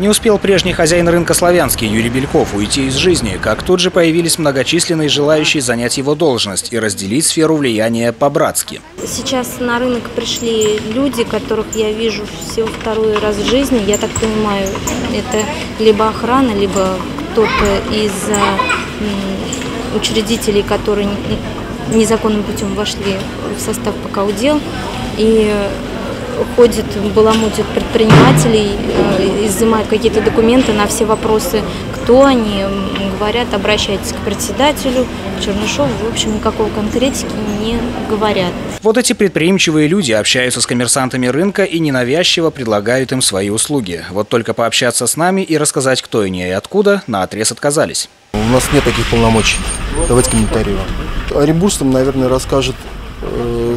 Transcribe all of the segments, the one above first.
Не успел прежний хозяин рынка «Славянский» Юрий Бельков уйти из жизни, как тут же появились многочисленные желающие занять его должность и разделить сферу влияния по-братски. Сейчас на рынок пришли люди, которых я вижу всего второй раз в жизни. Я так понимаю, это либо охрана, либо кто-то из э, учредителей, которые незаконным путем вошли в состав ПК. И ходит, баламутит предпринимателей, э, изымает какие-то документы на все вопросы, кто они, говорят, обращайтесь к председателю, Чернышову, в общем, никакого конкретики не говорят. Вот эти предприимчивые люди общаются с коммерсантами рынка и ненавязчиво предлагают им свои услуги. Вот только пообщаться с нами и рассказать, кто они и откуда, на отрез отказались. У нас нет таких полномочий. Давайте комментарии вам. Наверное, расскажет,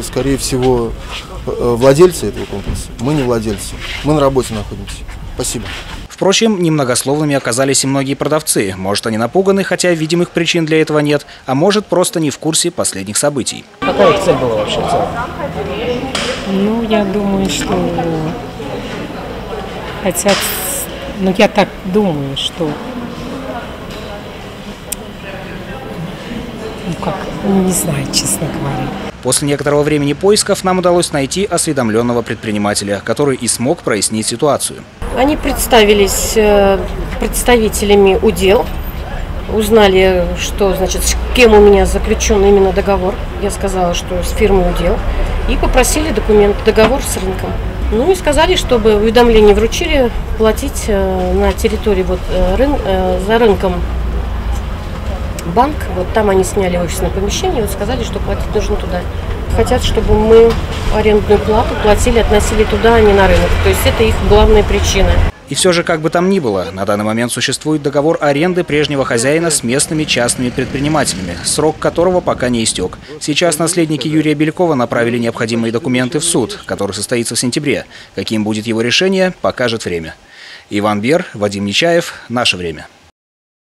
скорее всего, Э, владельцы этого комплекса. Мы не владельцы. Мы на работе находимся. Спасибо. Впрочем, немногословными оказались и многие продавцы. Может, они напуганы, хотя видимых причин для этого нет, а может, просто не в курсе последних событий. Какая их цель была вообще в целом? Ну, я думаю, что хотят, ну, я так думаю, что ну как, не знаю, честно говоря. После некоторого времени поисков нам удалось найти осведомленного предпринимателя, который и смог прояснить ситуацию. Они представились э, представителями удел, узнали, что, значит, с кем у меня заключен именно договор. Я сказала, что с фирмой удел. И попросили документ, договор с рынком. Ну и сказали, чтобы уведомление вручили платить э, на территории вот, э, рын, за рынком банк, вот там они сняли офисное помещение, вот сказали, что платить нужно туда. Хотят, чтобы мы арендную плату платили, относили туда, а не на рынок. То есть это их главная причина. И все же, как бы там ни было, на данный момент существует договор аренды прежнего хозяина с местными частными предпринимателями, срок которого пока не истек. Сейчас наследники Юрия Белькова направили необходимые документы в суд, который состоится в сентябре. Каким будет его решение, покажет время. Иван Бер, Вадим Нечаев. Наше время.